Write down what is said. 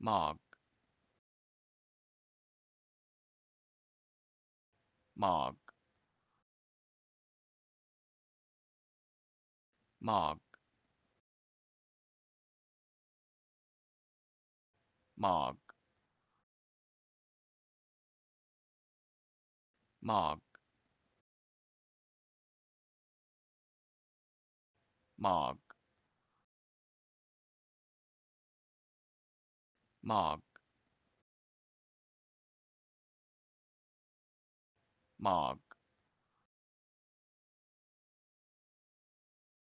Mog. Mog. Mog. Mog. Mog. Mog Mog. Mog